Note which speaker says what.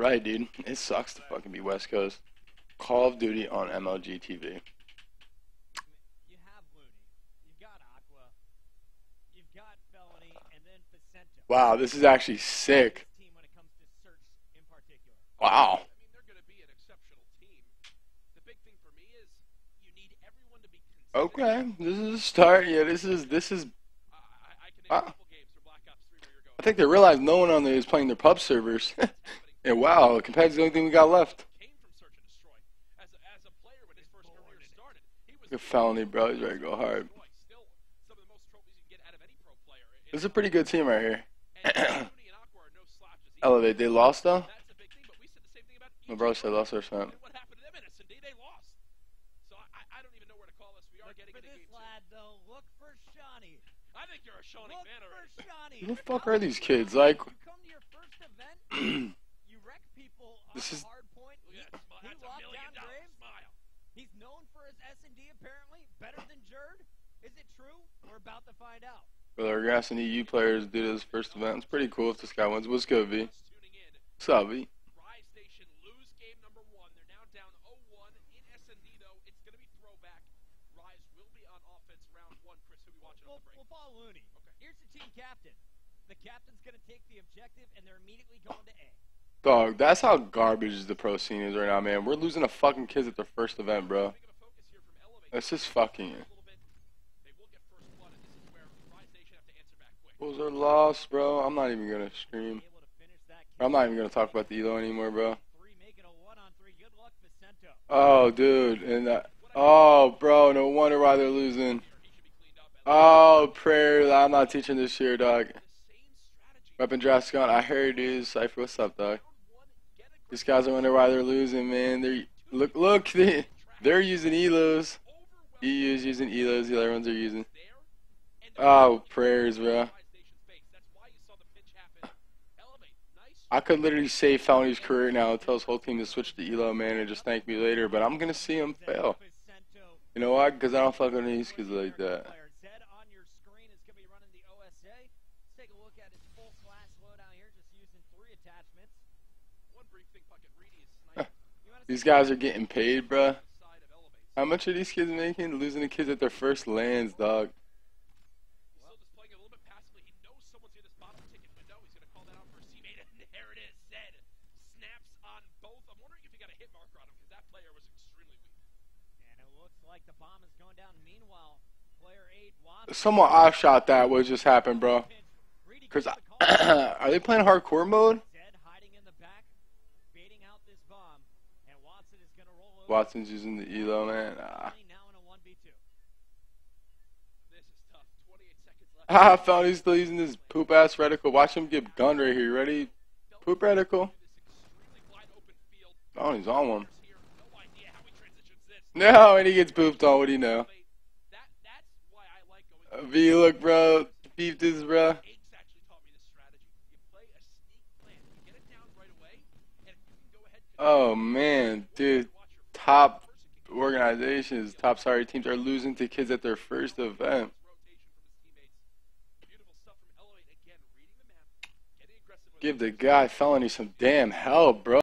Speaker 1: Right, dude. It sucks to fucking be West Coast. Call of Duty on MLG TV.
Speaker 2: You have Looney, you've got Aqua, you've got Felony, and then Vicento.
Speaker 1: Wow, this is actually sick.
Speaker 2: This team when it comes to search in particular.
Speaker 1: Wow.
Speaker 3: They're going to be an exceptional team. The big thing for me is you need everyone to be.
Speaker 1: Okay, this is a start. Yeah, this is this is.
Speaker 3: I, I, I can ah.
Speaker 1: Wow.
Speaker 3: games for Black Ops 3 going.
Speaker 1: I think they realized no one on there is playing their pub servers. And wow, Competi's the only thing we got left.
Speaker 3: came from Search and Destroy. As a, as a player when his first career started, he was
Speaker 1: Look at Felony, bro. He's ready to go hard.
Speaker 3: Still, some of the most trophies you can get out of any pro player.
Speaker 1: This is a pretty good team right here.
Speaker 3: And Looney and Aqua are no slouches either.
Speaker 1: Oh, Elevate, they lost though.
Speaker 3: That's a big thing, but we said the same thing about
Speaker 1: My
Speaker 3: EG
Speaker 1: bro said lost their
Speaker 3: Look
Speaker 1: son.
Speaker 3: what happened to them. They lost. So I, I don't even know where to call this. We are getting
Speaker 2: for
Speaker 3: into
Speaker 2: this
Speaker 3: game two.
Speaker 2: lad. Look for Shawnee.
Speaker 3: Think you're a Shawnee
Speaker 2: Look
Speaker 3: man
Speaker 2: for
Speaker 3: already.
Speaker 2: Shawnee.
Speaker 1: Who the fuck are these kids? Like,
Speaker 2: he
Speaker 3: That's a
Speaker 2: locked
Speaker 3: million
Speaker 2: down Graves.
Speaker 3: smile.
Speaker 2: He's known for his S&D, apparently. Better than Jerd. Is it true? We're about to find out.
Speaker 1: But our gas and EU players do this first event. It's pretty cool if this guy wins. What's good, V?
Speaker 3: Just tuning in.
Speaker 1: What's up, V?
Speaker 3: Rise Nation lose game number one. They're now down 0-1 in S&D though. It's going to be throwback. Rise will be on offense round one. Chris, who we watching
Speaker 2: We'll,
Speaker 3: off the break?
Speaker 2: we'll follow Looney.
Speaker 3: Okay.
Speaker 2: Here's the team captain. The captain's going to take the objective, and they're immediately going to A.
Speaker 1: Dog, that's how garbage the pro scene is right now, man. We're losing to fucking kids at their first event, bro.
Speaker 3: A.
Speaker 1: That's just fucking.
Speaker 3: A.
Speaker 1: Bulls are lost, bro. I'm not even gonna stream. I'm not even gonna talk about the Elo anymore, bro.
Speaker 2: A.
Speaker 1: Oh, dude, and. Oh, bro, no wonder why they're losing. Oh, prayer. I'm not teaching this year, dog.
Speaker 3: The.
Speaker 1: Weapon draft's gone. I heard, dude. Cypher, what's up, dog?
Speaker 3: Round one, get a
Speaker 1: These guys are wondering why they're losing, man. They're look, look. They, they're using elos. EU's using elos. The other ones are using. Oh, prayers, bro. I could literally save Felony's career now and tell his whole team to switch to elo, man, and just thank me later. But I'm gonna see him fail. You know why? Because I don't fuck with these kids like that. These guys are getting paid, bruh.
Speaker 3: Side of Elevate.
Speaker 1: How much are these kids making? Losing the kids at their first lands, dog.
Speaker 3: He's still just playing a little bit passively. He knows someone's in this bottom ticket window. He's going to call that out for his teammate. And there it is. Zed snaps on both. I'm wondering if he got a hit marker on him because that player was extremely weak.
Speaker 2: And it looks like the bomb is going down. Meanwhile, player eight
Speaker 1: Someone off shot that. What just happened, bro? Because
Speaker 2: gets
Speaker 1: are they playing hardcore mode?
Speaker 2: Zed hiding in the back, baiting out this bomb, and Watson is going to roll over.
Speaker 1: Watson's using the elo, man. Ah,
Speaker 2: Playing Now in a 1v2.
Speaker 3: This is tough. 28 seconds left.
Speaker 1: ah found he's still using this poop ass reticle. Watch him get gunned right here. You ready? Poop reticle.
Speaker 3: This extremely wide open field.
Speaker 1: Oh, he's on one.
Speaker 3: No idea he transitions this.
Speaker 1: No, and he gets pooped on. What do you know?
Speaker 3: That, that's why I like going.
Speaker 1: V, look, bro. Beef this, bro.
Speaker 3: Aches actually taught me this strategy. You play a sneak plan. You get it down right away, and if you can go ahead.
Speaker 1: Oh man, dude. Top organizations, top sorry teams are losing to kids at their first event. Give the guy felony some damn help, bro.